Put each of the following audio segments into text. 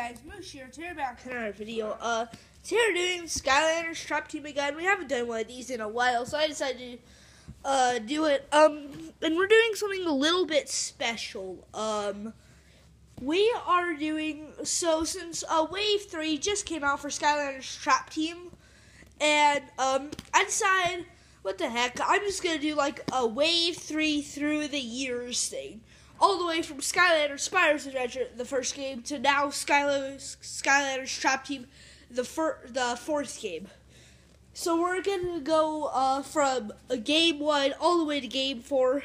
guys, Moosh here, today back in our video. Uh, today we're doing Skylanders Trap Team again. We haven't done one of these in a while, so I decided to uh, do it. Um, and we're doing something a little bit special. Um, we are doing, so since uh, Wave 3 just came out for Skylanders Trap Team, and um, I decided, what the heck, I'm just to do like a Wave 3 through the years thing all the way from Skylanders Spyro's Adventure, the first game, to now Skylanders, Skylanders Trap Team, the fir- the fourth game. So we're gonna go uh, from game one all the way to game four.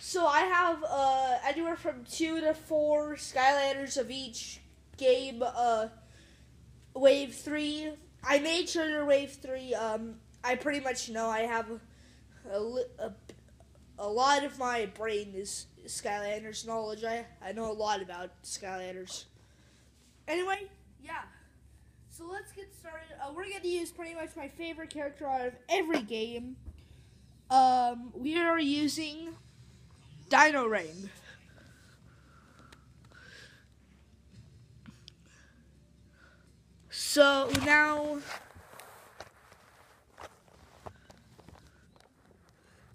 So I have uh, anywhere from two to four Skylanders of each game. Uh, wave three. I made sure to wave three. Um, I pretty much know I have a, a, a lot of my brain is Skylanders knowledge. I, I know a lot about Skylanders. Anyway, yeah. So let's get started. Uh, we're going to use pretty much my favorite character out of every game. Um, we are using Dino-Rang. So now,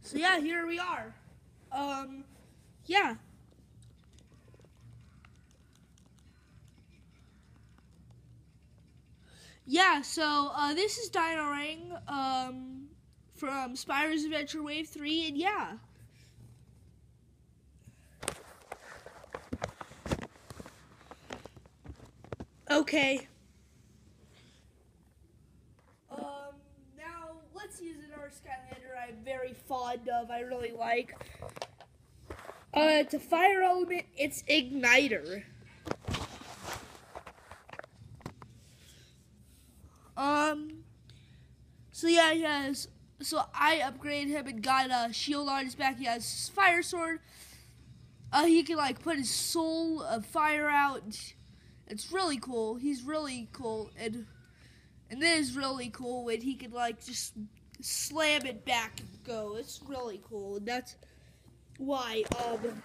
so yeah, here we are. Um, yeah. Yeah, so uh, this is Dino-Rang um, from Spyro's Adventure Wave 3, and yeah. Okay. Um, now let's use another Skylander I'm very fond of, I really like. Uh, it's a fire element. It's Ignitor. Um. So yeah, he has. So I upgraded him and got a shield on his back. He has fire sword. Uh, he can like put his soul of fire out. It's really cool. He's really cool, and and this is really cool when he can like just slam it back and go. It's really cool. And that's why um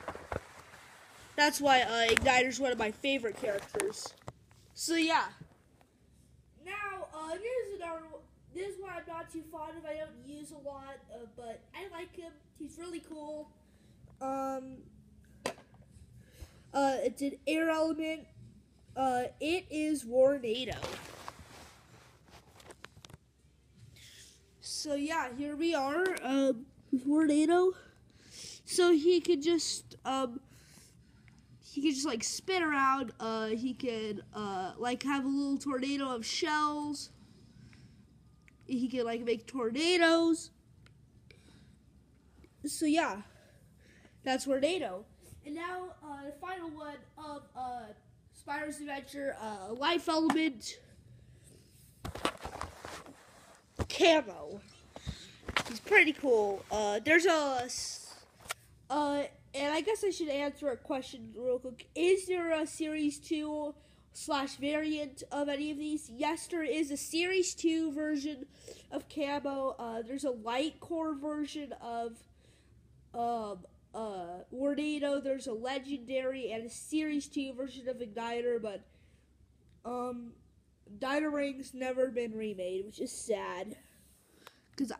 that's why uh, Ignitor's one of my favorite characters. So yeah. Now uh, here's another. This is one I'm not too fond of. I don't use a lot, uh, but I like him. He's really cool. Um. Uh, it's an air element. Uh, it is Warnado. So yeah, here we are. Um, Warnado so he could just um he could just like spin around uh he could uh like have a little tornado of shells. He could like make tornadoes. So yeah that's Warnado and now uh the final one of uh Spyro's Adventure uh life element. Camo he's pretty cool uh there's a uh, and I guess I should answer a question real quick. Is there a Series 2 slash variant of any of these? Yes, there is a Series 2 version of Camo. Uh, there's a LightCore version of um, uh, Warnado. There's a Legendary and a Series 2 version of Ignitor, but um, Dino-Rang's never been remade, which is sad. Because I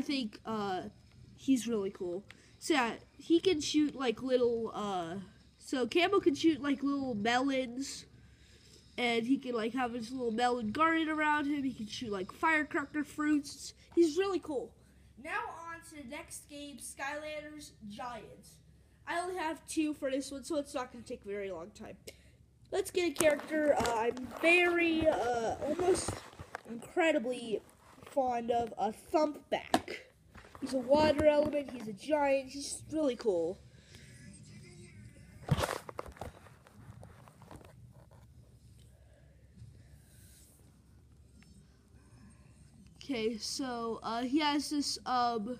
think uh, he's really cool. So yeah, he can shoot like little uh so Camo can shoot like little melons and he can like have his little melon garden around him. He can shoot like firecracker fruits. He's really cool. Now on to the next game, Skylanders Giants. I only have two for this one, so it's not going to take very long time. Let's get a character uh, I'm very, uh, almost incredibly fond of, a Thumpback. He's a water element. He's a giant. He's really cool. Okay, so uh, he has this um.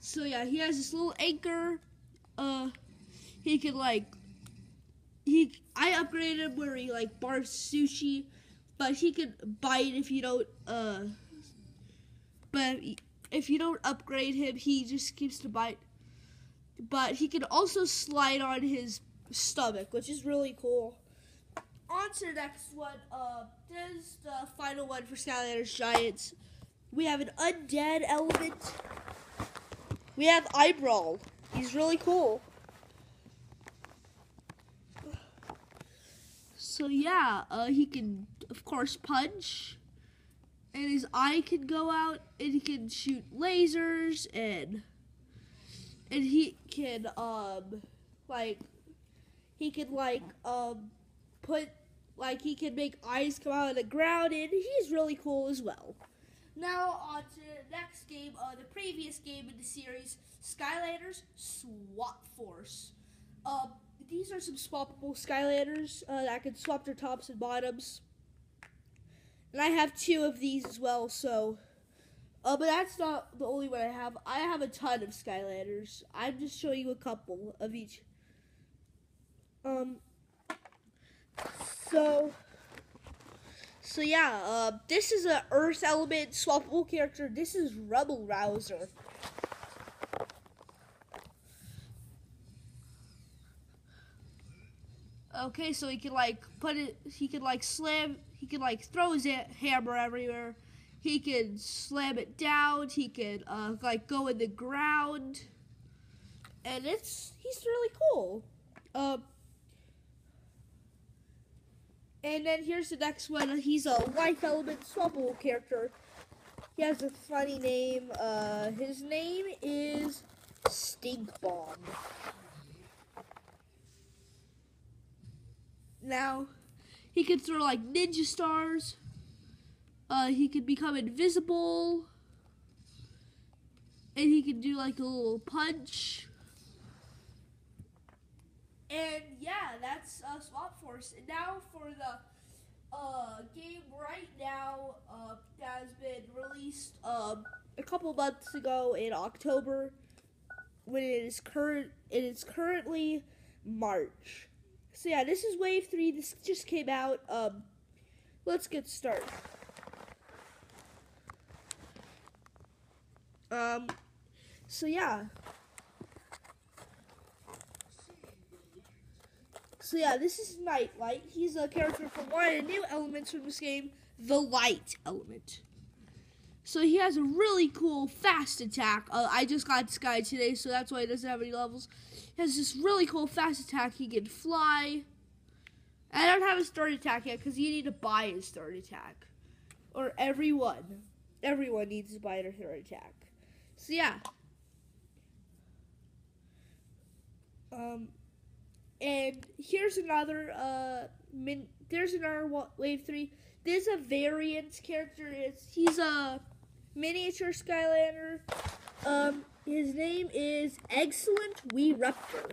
So yeah, he has this little anchor. Uh, he can like. He I upgraded him where he like bars sushi, but he can bite if you don't uh but if you don't upgrade him, he just keeps to bite. But he can also slide on his stomach, which is really cool. On to the next one. Uh, this is the final one for Skylanders Giants. We have an undead element. We have Eye-Brawl. He's really cool. So yeah, uh, he can of course punch, and his eye can go out, and he can shoot lasers, and and he can um like he can like um put like he can make eyes come out of the ground, and he's really cool as well. Now on to the next game, uh, the previous game in the series, Skylanders Swap Force. Um, these are some swappable Skylanders uh, that can swap their tops and bottoms. And I have two of these as well, so. Uh, but that's not the only one I have. I have a ton of Skylanders. I'm just showing you a couple of each. Um. So. So yeah, uh, this is an Earth Element swappable character. This is Rubble Rouser. Okay, so he can like put it. He can like slam. He can like throw his hammer everywhere. He can slam it down. He can uh, like go in the ground, and it's he's really cool. Uh, and then here's the next one. He's a life element swappable character. He has a funny name. Uh, his name is Stink Bomb. Now. He can throw like ninja stars. Uh, he can become invisible. And he can do like a little punch. And yeah, that's uh, Swap Force. And now for the uh, game right now uh, that has been released um, a couple months ago in October. When it is current, it is currently March. So yeah, this is wave three. This just came out. Um, let's get started. Um, so yeah. So yeah, this is Knight Light. He's a character from one of the new elements from this game, the Light element. So he has a really cool fast attack. Uh, I just got this guy today, so that's why he doesn't have any levels. Has this really cool fast attack. He can fly. I don't have a start attack yet because you need to buy a start attack. Or everyone. Everyone needs to buy their start attack. So yeah. Um, and here's another uh min. There's another wave three. There's a variant character. It's he's a miniature Skylander. Um, his name is Eggcellent Weeruptor.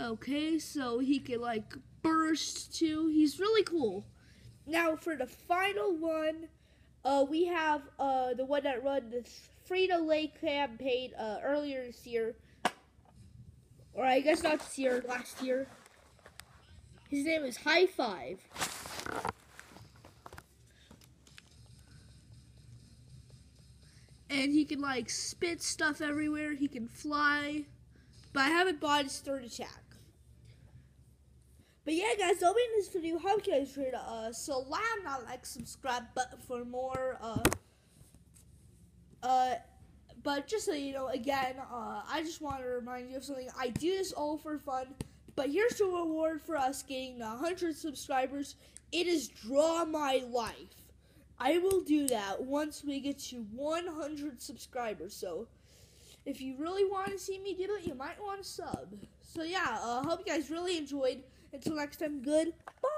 Okay, so he can like burst too. He's really cool. Now for the final one, uh, we have uh, the one that run the Frito Lay campaign uh, earlier this year, or I guess not this year, last year. His name is High Five. And he can like spit stuff everywhere. He can fly. But I haven't bought his third attack. But yeah, guys, that'll be in this video. Hope you guys enjoyed. Uh, so slam that like, subscribe button for more. Uh, uh, but just so you know, again, uh, I just want to remind you of something. I do this all for fun. But here's the reward for us getting 100 subscribers. It is Draw My Life. I will do that once we get to 100 subscribers. So if you really want to see me do it, you might want to sub. So yeah, I uh, hope you guys really enjoyed. Until next time, good. Bye.